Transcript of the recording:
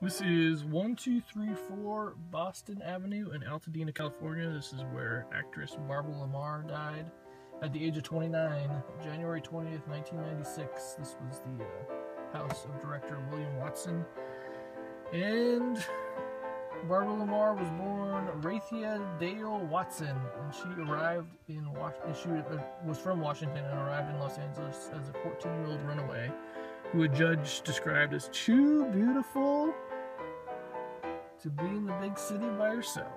This is 1234 Boston Avenue in Altadena, California. This is where actress Barbara La Marr died at the age of 29, January 20th, 1996. This was the uh, house of director William Watson. And Barbara La Marr was born Reatha Dale Watson, and she arrived in Washington. She uh, was from Washington and arrived in Los Angeles as a 14-year-old runaway, who a judge described as too beautiful to be in the big city by herself.